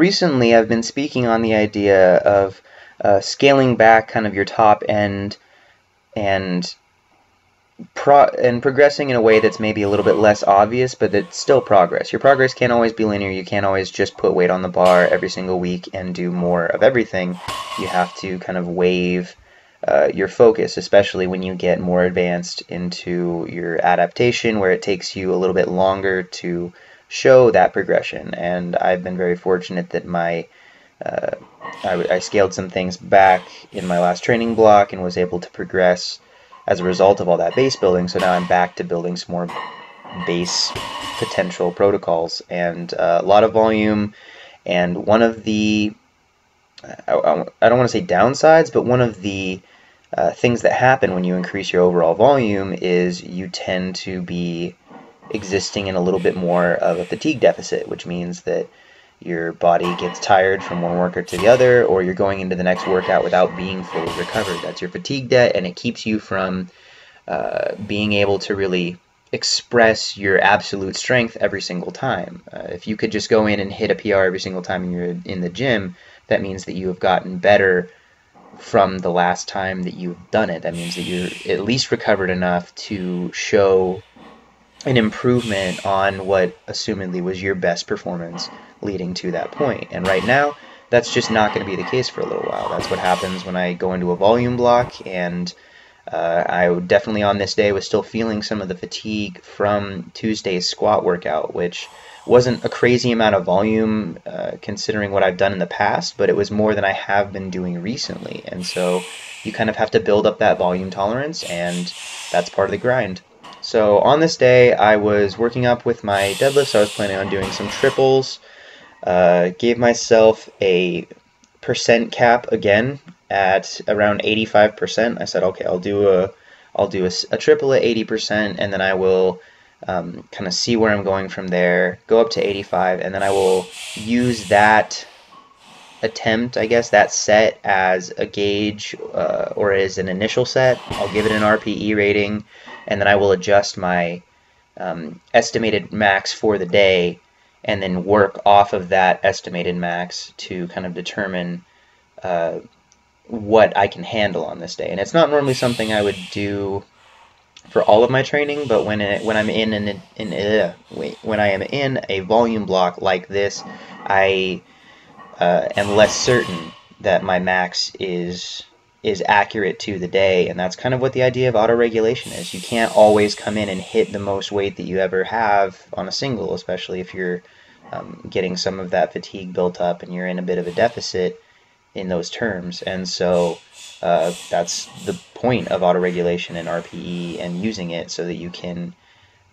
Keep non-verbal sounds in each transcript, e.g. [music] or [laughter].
recently I've been speaking on the idea of uh, scaling back kind of your top end and pro and progressing in a way that's maybe a little bit less obvious, but that's still progress. Your progress can't always be linear. You can't always just put weight on the bar every single week and do more of everything. You have to kind of wave uh, your focus, especially when you get more advanced into your adaptation, where it takes you a little bit longer to show that progression. And I've been very fortunate that my uh, I, I scaled some things back in my last training block and was able to progress as a result of all that base building. So now I'm back to building some more base potential protocols and uh, a lot of volume. And one of the, I, I don't want to say downsides, but one of the uh, things that happen when you increase your overall volume is you tend to be existing in a little bit more of a fatigue deficit, which means that your body gets tired from one workout to the other, or you're going into the next workout without being fully recovered. That's your fatigue debt, and it keeps you from uh, being able to really express your absolute strength every single time. Uh, if you could just go in and hit a PR every single time you're in the gym, that means that you have gotten better from the last time that you've done it. That means that you're at least recovered enough to show an improvement on what assumedly was your best performance leading to that point. And right now, that's just not going to be the case for a little while. That's what happens when I go into a volume block, and uh, I definitely on this day was still feeling some of the fatigue from Tuesday's squat workout, which wasn't a crazy amount of volume uh, considering what I've done in the past, but it was more than I have been doing recently. And so you kind of have to build up that volume tolerance, and that's part of the grind. So on this day, I was working up with my deadlifts. I was planning on doing some triples. Uh, gave myself a percent cap again at around 85%. I said, okay, I'll do a, I'll do a, a triple at 80%, and then I will um, kind of see where I'm going from there. Go up to 85, and then I will use that attempt, I guess, that set as a gauge uh, or as an initial set. I'll give it an RPE rating and then I will adjust my um, estimated max for the day and then work off of that estimated max to kind of determine uh, what I can handle on this day. And it's not normally something I would do for all of my training, but when it, when I'm in an in, uh, wait, when I am in a volume block like this, I uh, am less certain that my max is is accurate to the day. And that's kind of what the idea of auto regulation is. You can't always come in and hit the most weight that you ever have on a single especially if you're um, getting some of that fatigue built up and you're in a bit of a deficit in those terms. And so uh, that's the point of auto regulation and RPE and using it so that you can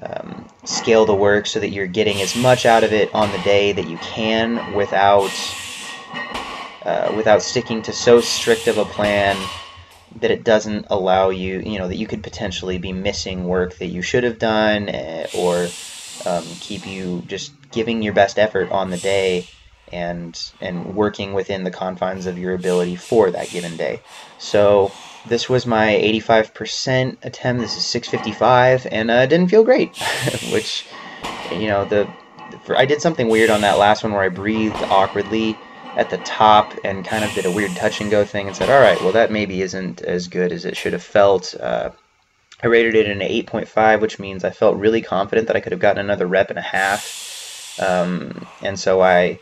um, scale the work so that you're getting as much out of it on the day that you can without uh, without sticking to so strict of a plan that it doesn't allow you, you know, that you could potentially be missing work that you should have done uh, or um, keep you just giving your best effort on the day and and working within the confines of your ability for that given day. So this was my 85% attempt. This is 655, and uh, didn't feel great, [laughs] which you know the for, I did something weird on that last one where I breathed awkwardly at the top and kind of did a weird touch and go thing and said, all right, well, that maybe isn't as good as it should have felt. Uh, I rated it an 8.5, which means I felt really confident that I could have gotten another rep and a half. Um, and so I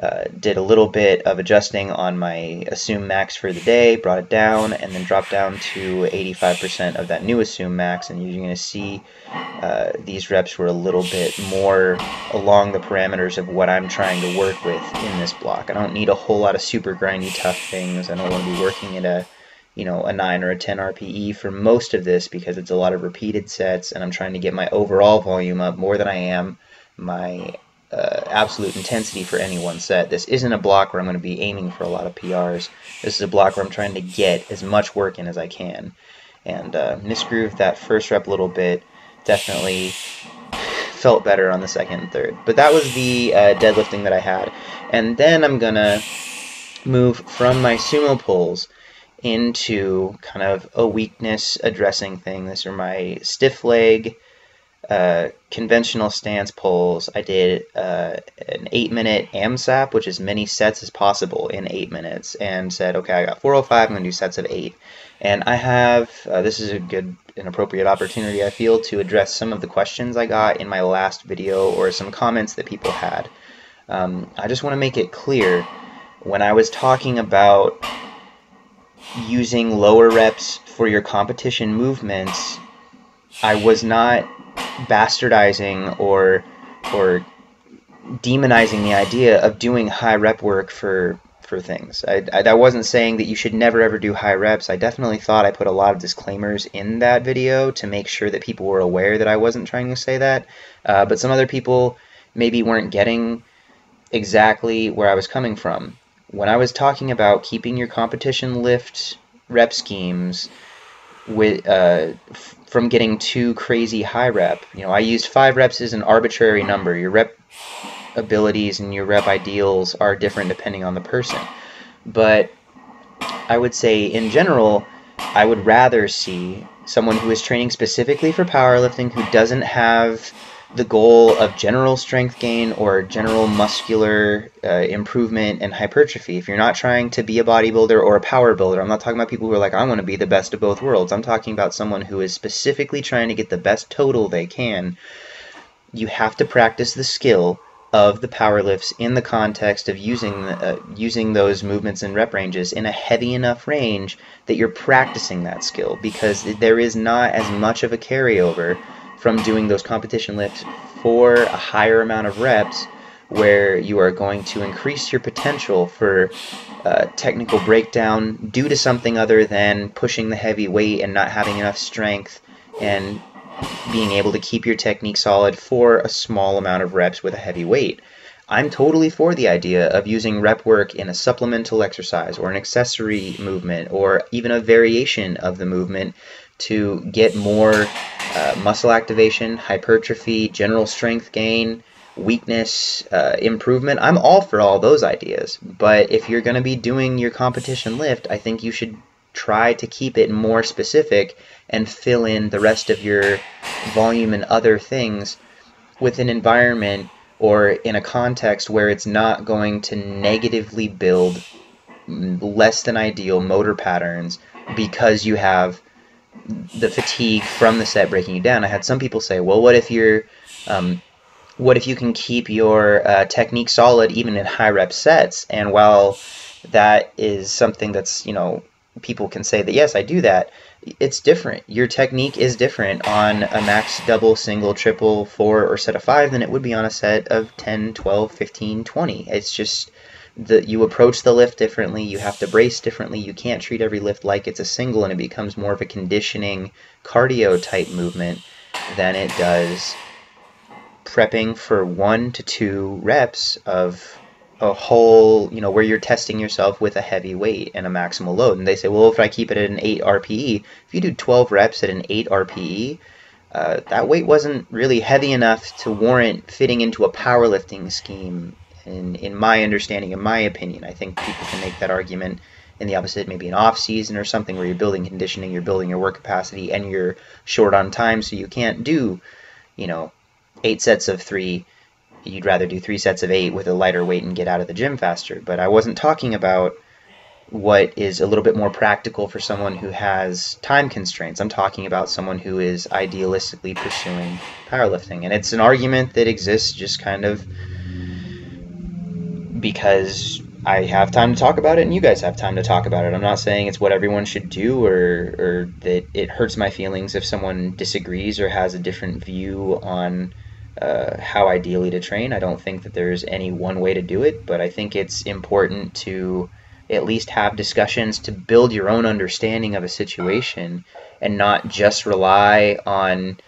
uh, did a little bit of adjusting on my assume max for the day, brought it down, and then dropped down to 85% of that new assume max. And you're going to see uh, these reps were a little bit more along the parameters of what I'm trying to work with in this block. I don't need a whole lot of super grindy tough things. I don't want to be working at a you know a 9 or a 10 RPE for most of this because it's a lot of repeated sets and I'm trying to get my overall volume up more than I am my uh, absolute intensity for any one set. This isn't a block where I'm going to be aiming for a lot of PRs. This is a block where I'm trying to get as much work in as I can. And uh, misgrooved that first rep a little bit. Definitely felt better on the second and third. But that was the uh, deadlifting that I had. And then I'm going to move from my sumo pulls into kind of a weakness addressing thing. This are my stiff leg uh, conventional stance pulls. I did uh, an eight minute AMSAP, which is many sets as possible in eight minutes, and said, okay, I got 405, I'm going to do sets of eight. And I have, uh, this is a good and appropriate opportunity, I feel, to address some of the questions I got in my last video or some comments that people had. Um, I just want to make it clear when I was talking about using lower reps for your competition movements, I was not bastardizing or or demonizing the idea of doing high rep work for for things. I, I, wasn't saying that you should never ever do high reps. I definitely thought I put a lot of disclaimers in that video to make sure that people were aware that I wasn't trying to say that. Uh, but some other people maybe weren't getting exactly where I was coming from. When I was talking about keeping your competition lift rep schemes with uh, from getting too crazy high rep. You know, I used five reps as an arbitrary number. Your rep abilities and your rep ideals are different depending on the person. But I would say in general, I would rather see someone who is training specifically for powerlifting who doesn't have the goal of general strength gain or general muscular uh, improvement and hypertrophy. If you're not trying to be a bodybuilder or a power builder, I'm not talking about people who are like, I want to be the best of both worlds. I'm talking about someone who is specifically trying to get the best total they can. You have to practice the skill of the power lifts in the context of using uh, using those movements and rep ranges in a heavy enough range that you're practicing that skill because there is not as much of a carryover from doing those competition lifts for a higher amount of reps where you are going to increase your potential for uh, technical breakdown due to something other than pushing the heavy weight and not having enough strength and being able to keep your technique solid for a small amount of reps with a heavy weight. I'm totally for the idea of using rep work in a supplemental exercise or an accessory movement or even a variation of the movement to get more uh, muscle activation, hypertrophy, general strength gain, weakness uh, improvement. I'm all for all those ideas. But if you're going to be doing your competition lift, I think you should try to keep it more specific and fill in the rest of your volume and other things with an environment or in a context where it's not going to negatively build less than ideal motor patterns because you have the fatigue from the set breaking you down. I had some people say, well, what if you're, um, what if you can keep your uh, technique solid even in high rep sets? And while that is something that's, you know, people can say that, yes, I do that, it's different. Your technique is different on a max double, single, triple, four, or set of five than it would be on a set of 10, 12, 15, 20. It's just the, you approach the lift differently, you have to brace differently, you can't treat every lift like it's a single and it becomes more of a conditioning cardio type movement than it does prepping for one to two reps of a whole, you know, where you're testing yourself with a heavy weight and a maximal load. And they say, well, if I keep it at an 8 RPE, if you do 12 reps at an 8 RPE, uh, that weight wasn't really heavy enough to warrant fitting into a powerlifting scheme in, in my understanding, in my opinion, I think people can make that argument in the opposite, maybe an off season or something where you're building conditioning, you're building your work capacity, and you're short on time, so you can't do, you know, eight sets of three. You'd rather do three sets of eight with a lighter weight and get out of the gym faster. But I wasn't talking about what is a little bit more practical for someone who has time constraints. I'm talking about someone who is idealistically pursuing powerlifting. And it's an argument that exists just kind of because I have time to talk about it and you guys have time to talk about it. I'm not saying it's what everyone should do or, or that it hurts my feelings if someone disagrees or has a different view on uh, how ideally to train. I don't think that there's any one way to do it, but I think it's important to at least have discussions to build your own understanding of a situation and not just rely on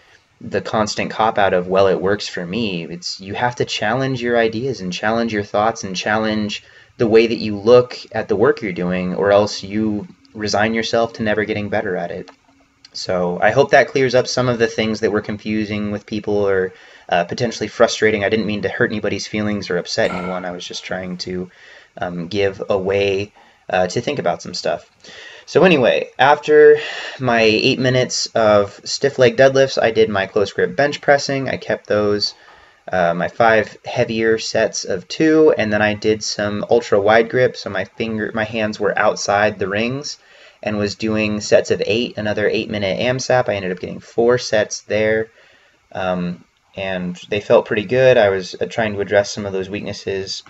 the constant cop out of well it works for me. It's you have to challenge your ideas and challenge your thoughts and challenge the way that you look at the work you're doing or else you resign yourself to never getting better at it. So i hope that clears up some of the things that were confusing with people or uh, potentially frustrating. I didn't mean to hurt anybody's feelings or upset anyone. I was just trying to um, give a way uh, to think about some stuff. So anyway, after my eight minutes of stiff leg deadlifts, I did my close grip bench pressing. I kept those, uh, my five heavier sets of two, and then I did some ultra wide grip. So my finger, my hands were outside the rings, and was doing sets of eight, another eight minute AMSAP. I ended up getting four sets there. Um, and they felt pretty good. I was uh, trying to address some of those weaknesses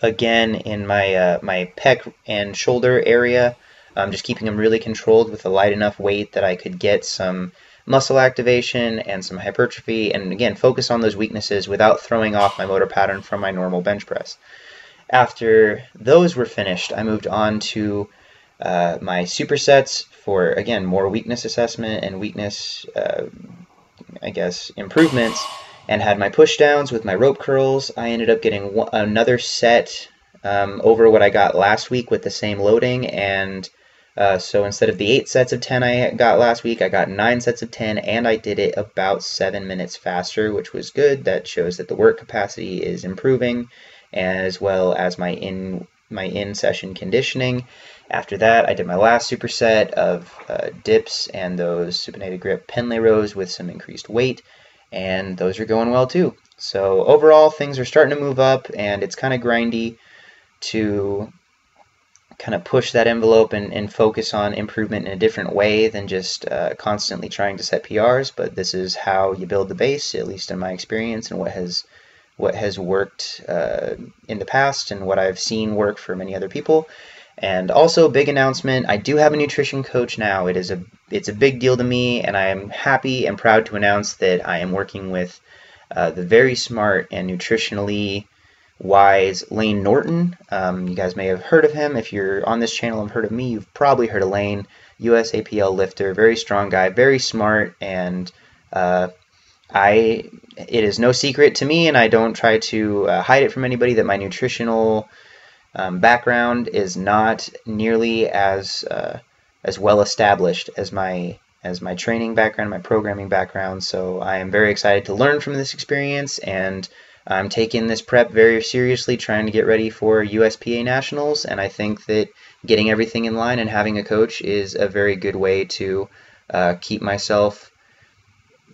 again in my uh, my pec and shoulder area. Um, just keeping them really controlled with a light enough weight that I could get some muscle activation and some hypertrophy, and again focus on those weaknesses without throwing off my motor pattern from my normal bench press. After those were finished, I moved on to uh, my supersets for again more weakness assessment and weakness, uh, I guess, improvements and had my push downs with my rope curls. I ended up getting another set um, over what I got last week with the same loading. And uh, so instead of the eight sets of 10 I got last week, I got nine sets of 10 and I did it about seven minutes faster, which was good. That shows that the work capacity is improving as well as my in my in session conditioning. After that, I did my last superset of uh, dips and those supinated grip Pendlay rows with some increased weight and those are going well too. So overall, things are starting to move up, and it's kind of grindy to kind of push that envelope and, and focus on improvement in a different way than just uh, constantly trying to set PRs. But this is how you build the base, at least in my experience, and what has what has worked uh, in the past and what I've seen work for many other people. And also, big announcement: I do have a nutrition coach now. It is a it's a big deal to me, and I am happy and proud to announce that I am working with uh, the very smart and nutritionally wise Layne Norton. Um, you guys may have heard of him. If you're on this channel and heard of me, you've probably heard of Layne. USAPL lifter, very strong guy, very smart, and uh, I it is no secret to me, and I don't try to uh, hide it from anybody that my nutritional um, background is not nearly as uh, as well established as my as my training background, my programming background. So I am very excited to learn from this experience, and I'm taking this prep very seriously, trying to get ready for USPA nationals. And I think that getting everything in line and having a coach is a very good way to uh, keep myself,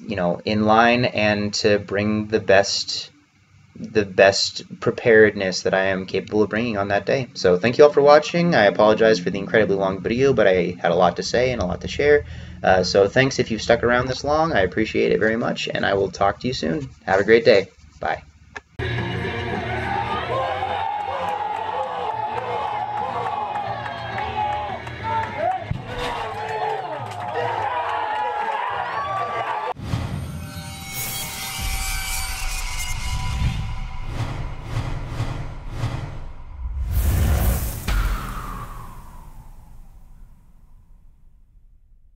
you know, in line and to bring the best the best preparedness that I am capable of bringing on that day. So thank you all for watching. I apologize for the incredibly long video, but I had a lot to say and a lot to share. Uh, so thanks if you've stuck around this long. I appreciate it very much, and I will talk to you soon. Have a great day. Bye.